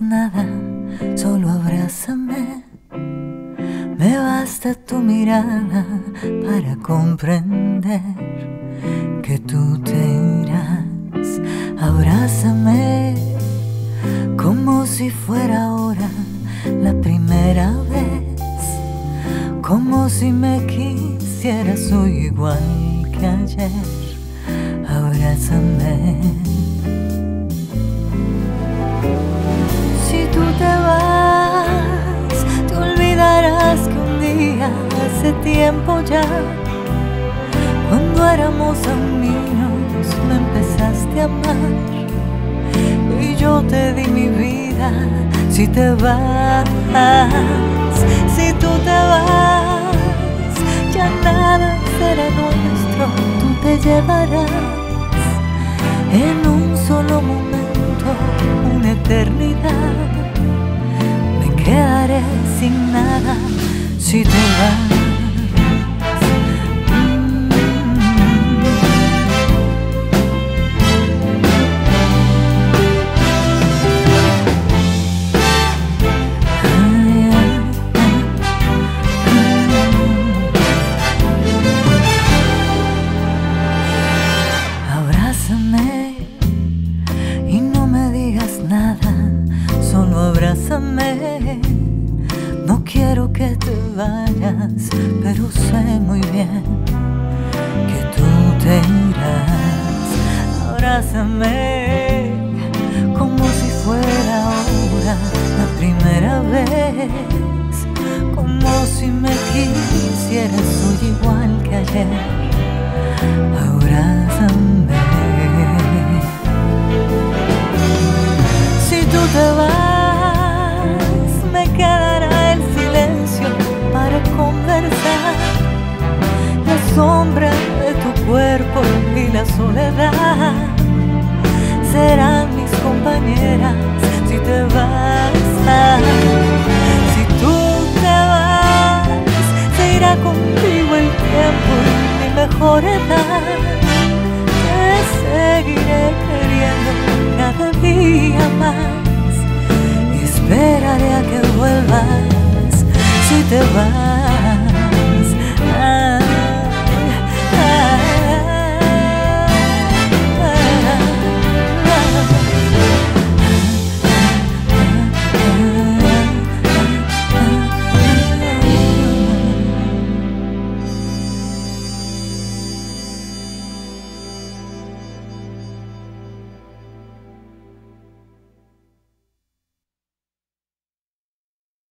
nada, solo abrázame. Me basta tu mirada para comprender que tú te irás. Abrázame como si fuera ahora la primera vez, como si me quisieras igual que ayer. Abrázame cuando éramos amigos, me empezaste a amar. Y yo te di mi vida, si te vas, si tú te vas, ya nada será nuestro, tú te llevarás en un solo momento, una eternidad. Me quedaré sin nada si te vas. Quiero que te vayas, pero sé muy bien que tú te irás. Abrázame como si fuera ahora la primera vez, como si me quisieras hoy igual que ayer. Abrázame. Si tú te vas, serán mis compañeras si te vas. Si tú te vas, se irá contigo el tiempo y mi mejor edad. Te seguiré queriendo cada día más y esperaré a que vuelvas si te vas.